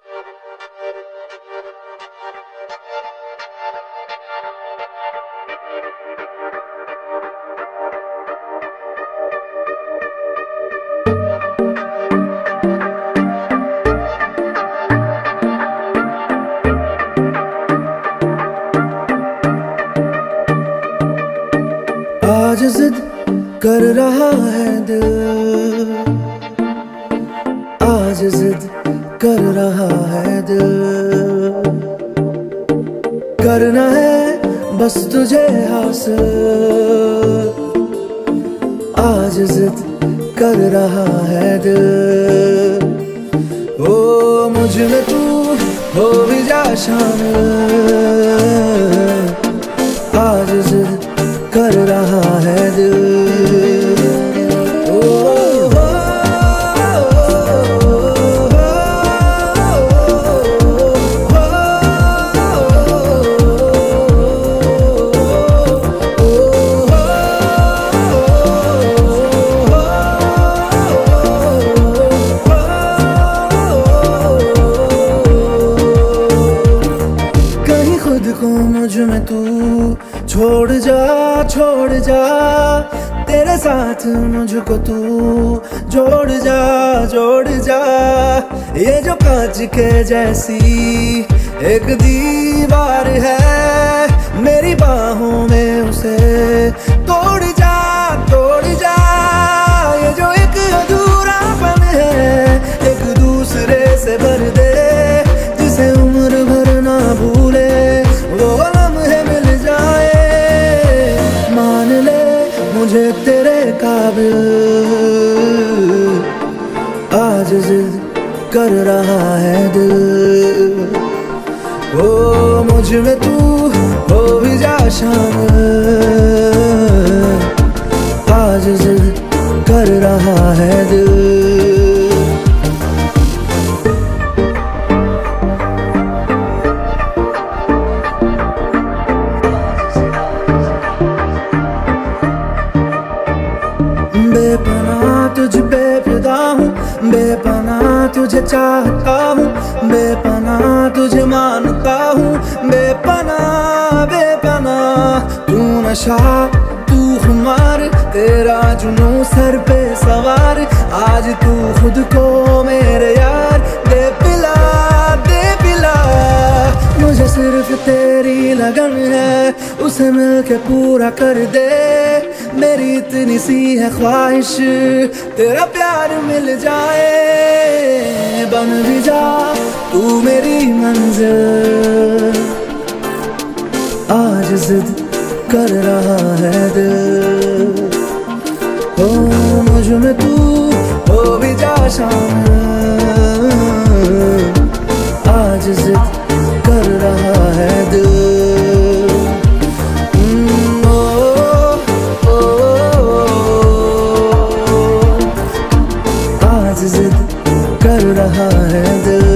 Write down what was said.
आज जिद कर रहा है दिल। कर रहा है दिल। करना है बस तुझे हासिल। आज जिद कर रहा है दिल। ओ, मुझमें तू हो भी जा शामिल। आज जिद कर रहा है दिल। छोड़ जा, तेरे साथ मुझको तू जोड़ जा जोड़ जा। ये जो कांच के जैसी एक दीवार है काबिल आज जिद कर रहा है दिल। ओ, मुझमें तू हो भी जा शामिल आज जिद कर रहा है दिल। तुझे चाहता हूँ बेपना तुझे मानता हूँ बेपना बेपना तू नशा, तू खुमार, तेरा जुनू सर पे सवार। आज तू खुद को मेरे यार, दे पिला दे पिला। मुझे सिर्फ़ तेरी लगन है, उसे मिलके पूरा कर दे। मेरी इतनी सी है ख्वाहिश, तेरा प्यार मिल जाए, बन भी जा तू मेरी मंजिल। आज जिद कर रहा है दिल। रहा है दिल।